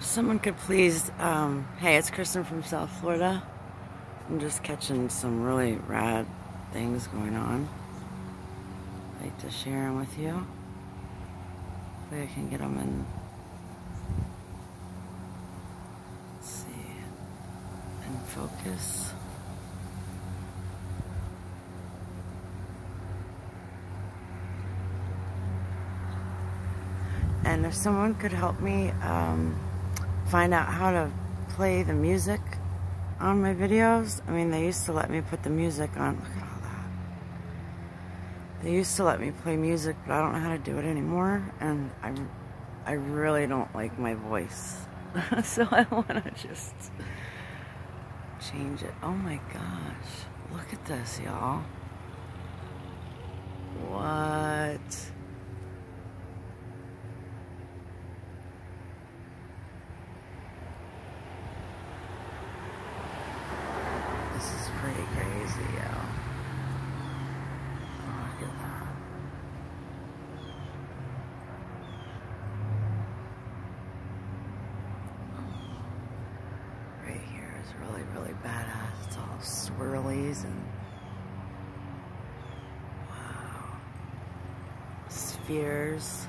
Someone could please, um, hey, it's Kristen from South Florida. I'm just catching some really rad things going on. I'd like to share them with you. Hopefully I can get them in. Let's see. In focus. And if someone could help me um, find out how to play the music on my videos. I mean, they used to let me put the music on. Look at all that. They used to let me play music, but I don't know how to do it anymore. And I, I really don't like my voice. so I want to just change it. Oh my gosh. Look at this, y'all. What? pretty crazy, yo. Look at that. Right really, really badass. It's all swirlies and spheres.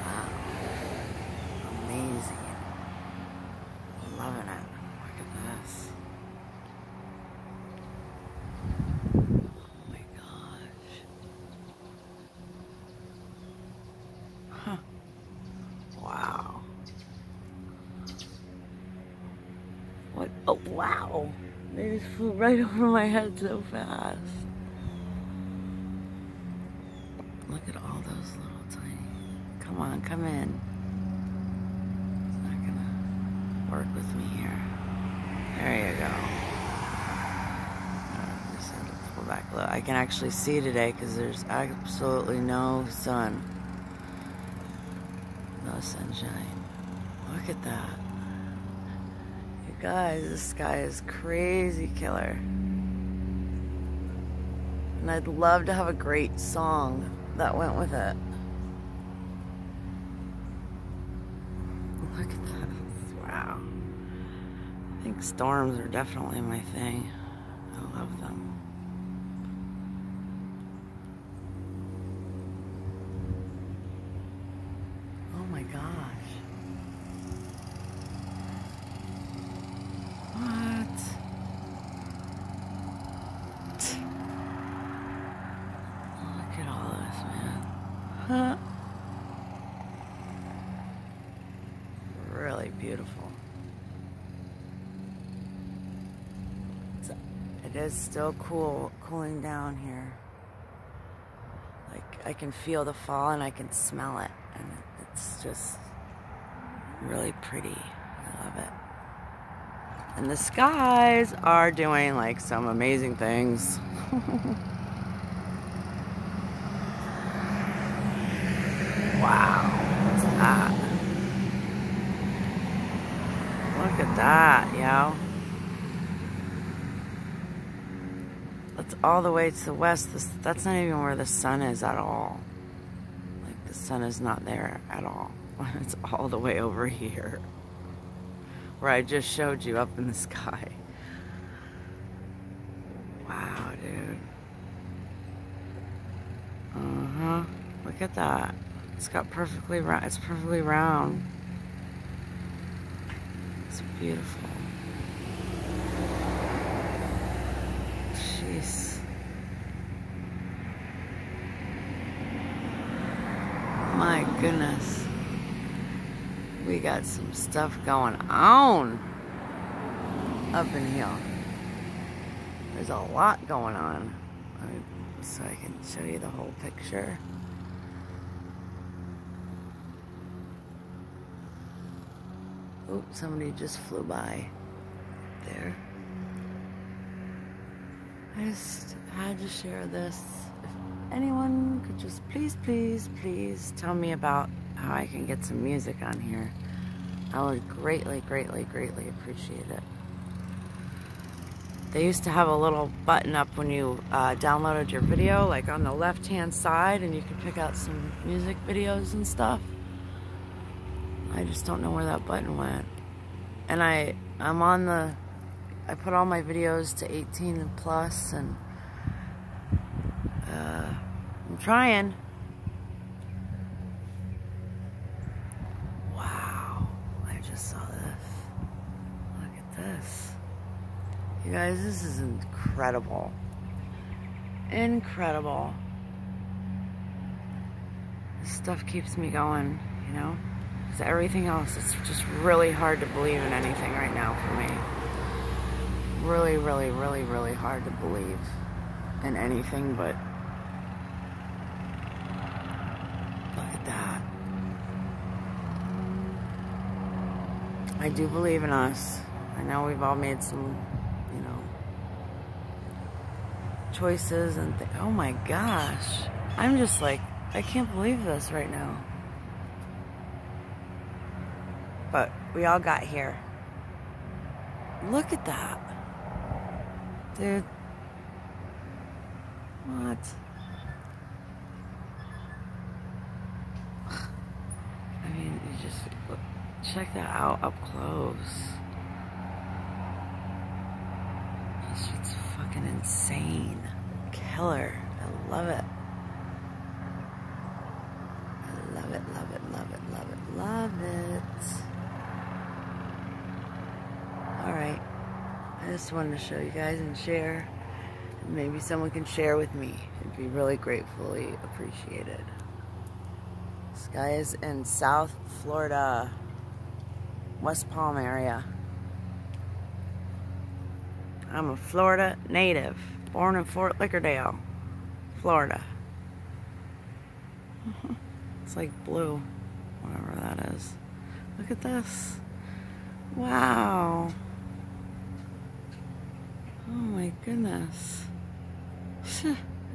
wow. Spheres. What? Oh, wow. They just flew right over my head so fast. Look at all those little tiny. Come on, come in. It's not gonna work with me here. There you go. Pull back little. I can actually see today because there's absolutely no sun. No sunshine. Look at that. Guys, this guy is crazy killer. And I'd love to have a great song that went with it. Look at this. Wow. I think storms are definitely my thing. I love them. Oh my gosh. Huh? Really beautiful. So it is still cool, cooling down here. Like I can feel the fall and I can smell it. And it's just really pretty. I love it. And the skies are doing like some amazing things. Wow. What's that? Look at that, yo. That's all the way to the west. This, that's not even where the sun is at all. Like, the sun is not there at all. It's all the way over here. Where I just showed you up in the sky. Wow, dude. Uh-huh. Look at that. It's got perfectly round. It's perfectly round. It's beautiful. My goodness. We got some stuff going on up in here. There's a lot going on. So I can show you the whole picture. Oh, somebody just flew by there. I just had to share this. Anyone could just please, please, please tell me about how I can get some music on here, I would greatly, greatly, greatly appreciate it. they used to have a little button up when you uh, downloaded your video, like on the left hand side, and you could pick out some music videos and stuff. I just don't know where that button went. And I, I'm on the, I put all my videos to 18 and plus, and I'm trying. Wow, I just saw this. Look at this. You guys, this is incredible. Incredible. This stuff keeps me going, you know? Because everything else, it's just really hard to believe in anything right now for me. Really, really, really, really hard to believe in anything but look at that. I do believe in us. I know we've all made some you know, choices and oh my gosh. I'm just like, I can't believe this right now. But we all got here. Look at that. Dude. What? I mean, you just look, check that out up close. This shit's fucking insane. Killer. I love it. I love it, love it, love it, love it, love it. Alright. I just wanted to show you guys and share. Maybe someone can share with me. It'd be really gratefully appreciated. This guy is in South Florida, West Palm area. I'm a Florida native, born in Fort Lickerdale, Florida. It's like blue, whatever that is. Look at this. Wow. Oh my goodness.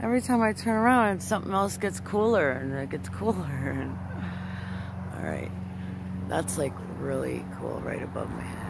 Every time I turn around, something else gets cooler and it gets cooler. And... All right. That's like really cool right above my head.